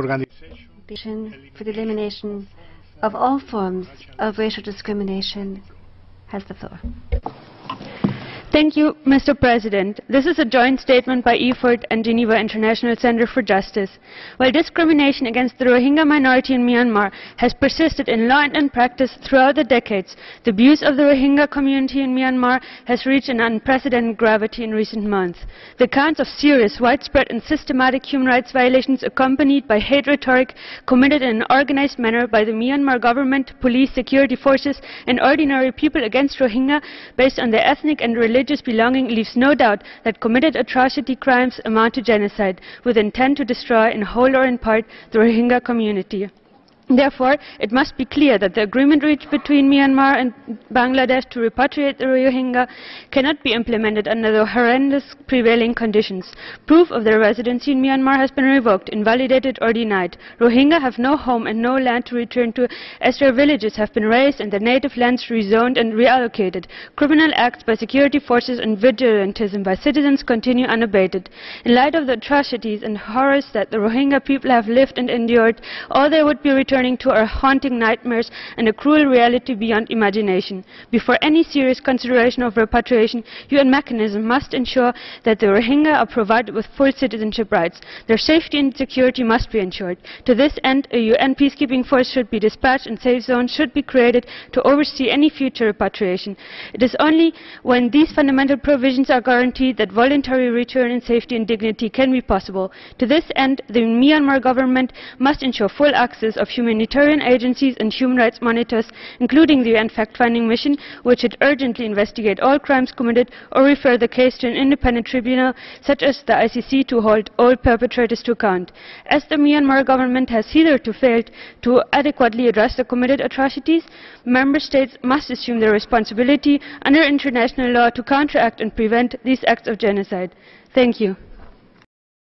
organization for the elimination of all forms of racial discrimination has the floor. Thank you, Mr. President. This is a joint statement by EAFORD and Geneva International Center for Justice. While discrimination against the Rohingya minority in Myanmar has persisted in law and in practice throughout the decades, the abuse of the Rohingya community in Myanmar has reached an unprecedented gravity in recent months. The counts of serious, widespread and systematic human rights violations accompanied by hate rhetoric committed in an organized manner by the Myanmar government, police, security forces and ordinary people against Rohingya based on their ethnic and religious religious belonging leaves no doubt that committed atrocity crimes amount to genocide with intent to destroy in whole or in part the Rohingya community. Therefore, it must be clear that the agreement reached between Myanmar and Bangladesh to repatriate the Rohingya cannot be implemented under the horrendous prevailing conditions. Proof of their residency in Myanmar has been revoked, invalidated or denied. Rohingya have no home and no land to return to as their villages have been razed and their native lands rezoned and reallocated. Criminal acts by security forces and vigilantism by citizens continue unabated. In light of the atrocities and horrors that the Rohingya people have lived and endured, all they would be returned returning to our haunting nightmares and a cruel reality beyond imagination. Before any serious consideration of repatriation, UN mechanism must ensure that the Rohingya are provided with full citizenship rights. Their safety and security must be ensured. To this end, a UN peacekeeping force should be dispatched and safe zones should be created to oversee any future repatriation. It is only when these fundamental provisions are guaranteed that voluntary return in safety and dignity can be possible. To this end, the Myanmar government must ensure full access of human humanitarian agencies and human rights monitors, including the UN fact-finding mission, which should urgently investigate all crimes committed or refer the case to an independent tribunal, such as the ICC, to hold all perpetrators to account. As the Myanmar government has hitherto failed to adequately address the committed atrocities, member states must assume their responsibility under international law to counteract and prevent these acts of genocide. Thank you.